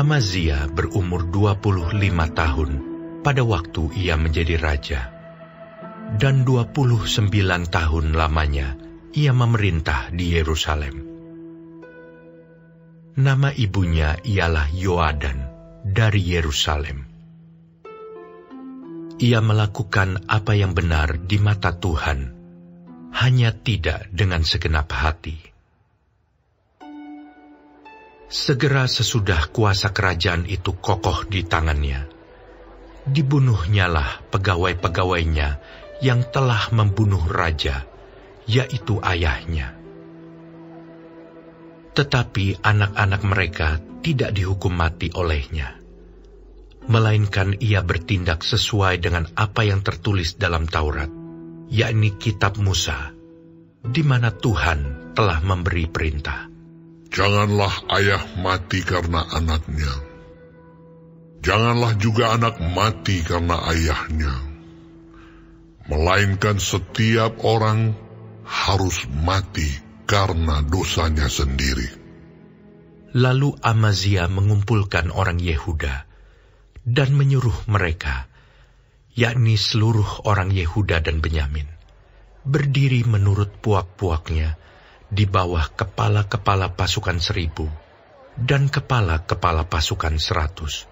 Amazia berumur 25 tahun pada waktu ia menjadi raja. Dan 29 tahun lamanya ia memerintah di Yerusalem. Nama ibunya ialah Yoadan dari Yerusalem. Ia melakukan apa yang benar di mata Tuhan, hanya tidak dengan segenap hati. Segera sesudah kuasa kerajaan itu kokoh di tangannya, dibunuhnyalah pegawai-pegawainya yang telah membunuh raja, yaitu ayahnya. Tetapi anak-anak mereka tidak dihukum mati olehnya, melainkan ia bertindak sesuai dengan apa yang tertulis dalam Taurat, yakni Kitab Musa, di mana Tuhan telah memberi perintah. Janganlah ayah mati karena anaknya. Janganlah juga anak mati karena ayahnya. Melainkan setiap orang harus mati karena dosanya sendiri. Lalu Amazia mengumpulkan orang Yehuda dan menyuruh mereka, yakni seluruh orang Yehuda dan Benyamin, berdiri menurut puak-puaknya di bawah kepala-kepala pasukan seribu dan kepala-kepala pasukan seratus.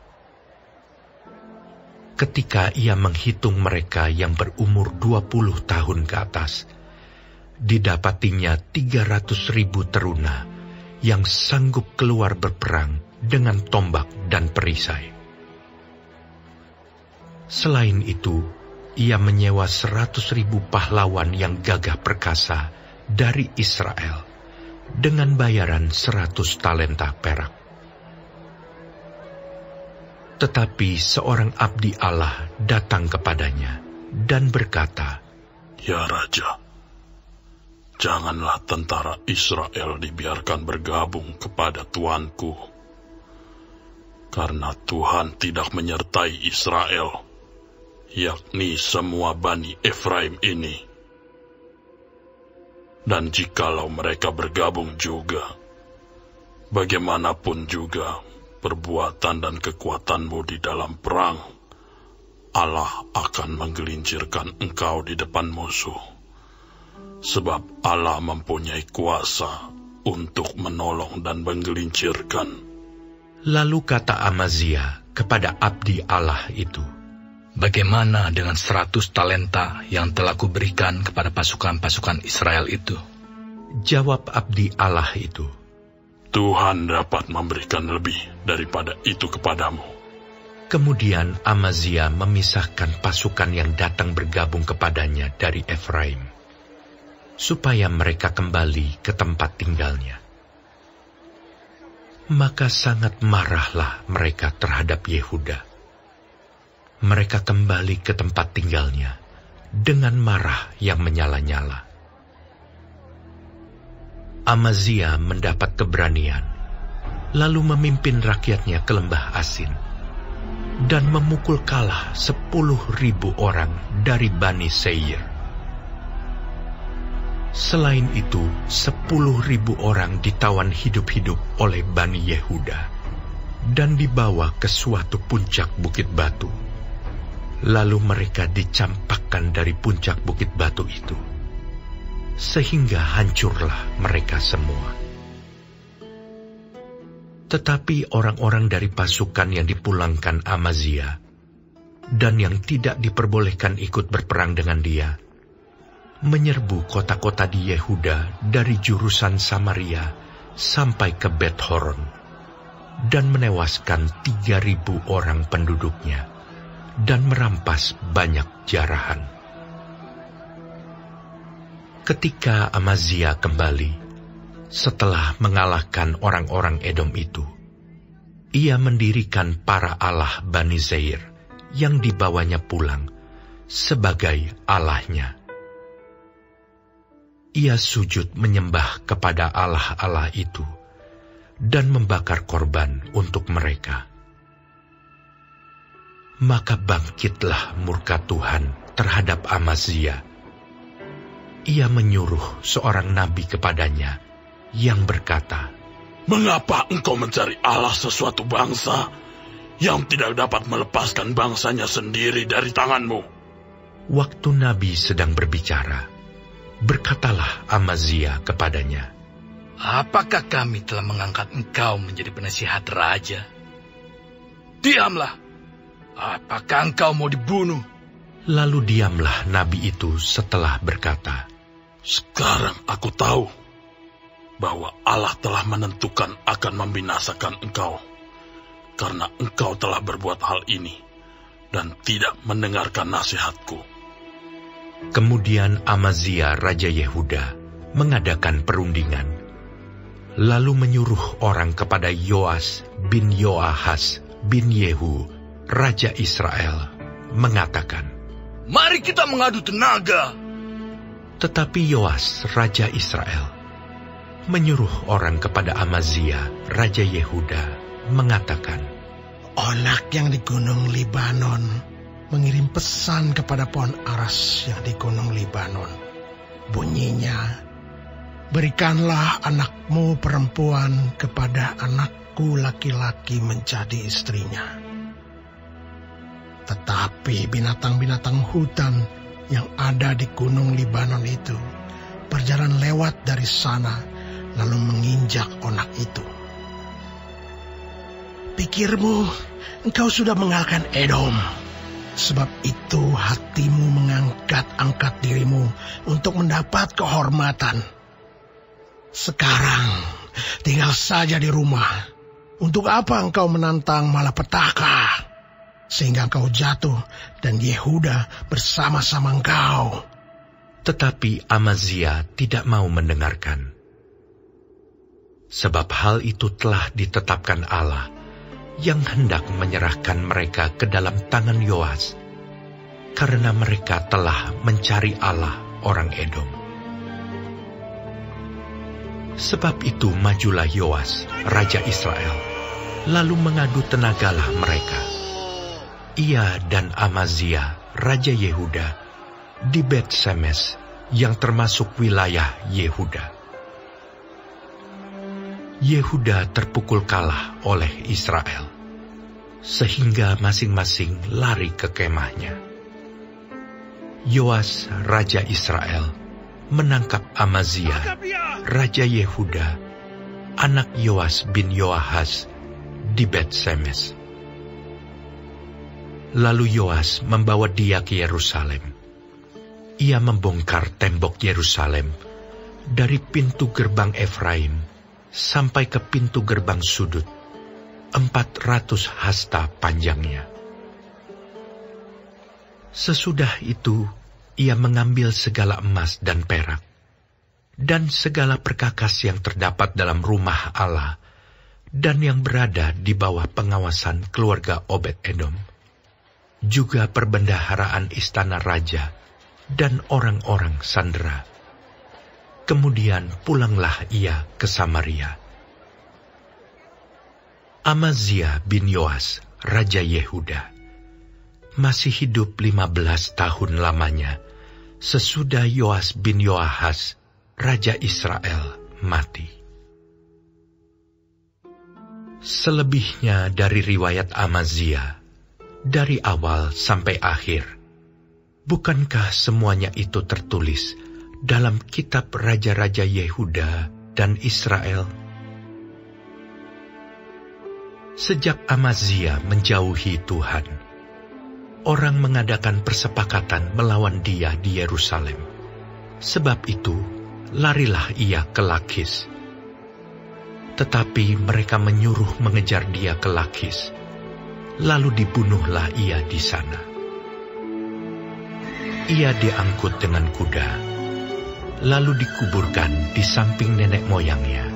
Ketika ia menghitung mereka yang berumur dua puluh tahun ke atas, didapatinya tiga ratus ribu teruna yang sanggup keluar berperang dengan tombak dan perisai. Selain itu, ia menyewa seratus ribu pahlawan yang gagah perkasa dari Israel dengan bayaran seratus talenta perak. Tetapi seorang abdi Allah datang kepadanya dan berkata, Ya Raja, janganlah tentara Israel dibiarkan bergabung kepada tuanku, karena Tuhan tidak menyertai Israel, yakni semua Bani Efraim ini. Dan jikalau mereka bergabung juga, bagaimanapun juga perbuatan dan kekuatanmu di dalam perang, Allah akan menggelincirkan engkau di depan musuh. Sebab Allah mempunyai kuasa untuk menolong dan menggelincirkan. Lalu kata Amazia kepada abdi Allah itu, Bagaimana dengan seratus talenta yang telah kuberikan kepada pasukan-pasukan Israel itu? Jawab abdi Allah itu, Tuhan dapat memberikan lebih daripada itu kepadamu. Kemudian Amazia memisahkan pasukan yang datang bergabung kepadanya dari Efraim, supaya mereka kembali ke tempat tinggalnya. Maka sangat marahlah mereka terhadap Yehuda mereka kembali ke tempat tinggalnya dengan marah yang menyala-nyala. Amazia mendapat keberanian, lalu memimpin rakyatnya ke lembah asin, dan memukul kalah sepuluh ribu orang dari Bani Seir. Selain itu, sepuluh ribu orang ditawan hidup-hidup oleh Bani Yehuda, dan dibawa ke suatu puncak bukit batu Lalu mereka dicampakkan dari puncak bukit batu itu, sehingga hancurlah mereka semua. Tetapi orang-orang dari pasukan yang dipulangkan Amazia dan yang tidak diperbolehkan ikut berperang dengan dia, menyerbu kota-kota di Yehuda dari jurusan Samaria sampai ke Bet Horon dan menewaskan tiga ribu orang penduduknya dan merampas banyak jarahan. Ketika Amazia kembali, setelah mengalahkan orang-orang Edom itu, ia mendirikan para Allah Bani Zair yang dibawanya pulang sebagai Allahnya. Ia sujud menyembah kepada Allah-Allah itu dan membakar korban untuk mereka maka bangkitlah murka Tuhan terhadap Amazia. Ia menyuruh seorang nabi kepadanya yang berkata, Mengapa engkau mencari Allah sesuatu bangsa yang tidak dapat melepaskan bangsanya sendiri dari tanganmu? Waktu Nabi sedang berbicara, berkatalah Amazia kepadanya, Apakah kami telah mengangkat engkau menjadi penasihat raja? Diamlah. Apakah engkau mau dibunuh? Lalu diamlah Nabi itu setelah berkata, Sekarang aku tahu bahwa Allah telah menentukan akan membinasakan engkau, karena engkau telah berbuat hal ini dan tidak mendengarkan nasihatku. Kemudian Amazia Raja Yehuda mengadakan perundingan, lalu menyuruh orang kepada Yoas bin Yoahas bin Yehu, Raja Israel, mengatakan, Mari kita mengadu tenaga. Tetapi Yoas, Raja Israel, menyuruh orang kepada Amazia, Raja Yehuda, mengatakan, Onak yang di Gunung Libanon mengirim pesan kepada pohon aras yang di Gunung Libanon. Bunyinya, berikanlah anakmu perempuan kepada anakku laki-laki menjadi istrinya. Tetapi binatang-binatang hutan yang ada di Gunung Libanon itu berjalan lewat dari sana lalu menginjak onak itu. Pikirmu, engkau sudah mengalahkan Edom. Sebab itu hatimu mengangkat-angkat dirimu untuk mendapat kehormatan. Sekarang, tinggal saja di rumah. Untuk apa engkau menantang malapetaka? Sehingga engkau jatuh dan Yehuda bersama-sama engkau. Tetapi Amazia tidak mau mendengarkan sebab hal itu telah ditetapkan Allah yang hendak menyerahkan mereka ke dalam tangan Yoas, karena mereka telah mencari Allah orang Edom. Sebab itu majulah Yoas, Raja Israel, lalu mengadu tenagalah mereka. Ia dan Amazia, Raja Yehuda, di Bet Semes, yang termasuk wilayah Yehuda. Yehuda terpukul kalah oleh Israel, sehingga masing-masing lari ke kemahnya. Yoas, Raja Israel, menangkap Amazia, Raja Yehuda, anak Yoas bin Yoahas, di Bet Semes. Lalu Yoas membawa dia ke Yerusalem. Ia membongkar tembok Yerusalem dari pintu gerbang Efraim sampai ke pintu gerbang sudut, empat ratus hasta panjangnya. Sesudah itu, ia mengambil segala emas dan perak, dan segala perkakas yang terdapat dalam rumah Allah, dan yang berada di bawah pengawasan keluarga Obed Edom, juga perbendaharaan istana raja, dan orang-orang sandera Kemudian pulanglah ia ke Samaria. Amazia bin Yoas, Raja Yehuda, masih hidup lima belas tahun lamanya sesudah Yoas bin Yoahas, Raja Israel, mati. Selebihnya dari riwayat Amazia, dari awal sampai akhir, bukankah semuanya itu tertulis dalam kitab Raja-Raja Yehuda dan Israel. Sejak Amazia menjauhi Tuhan, orang mengadakan persepakatan melawan dia di Yerusalem. Sebab itu, larilah ia ke Lakis. Tetapi mereka menyuruh mengejar dia ke Lakis. Lalu dibunuhlah ia di sana. Ia diangkut dengan kuda lalu dikuburkan di samping nenek moyangnya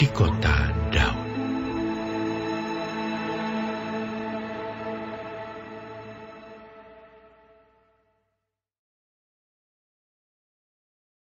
di kota Daud.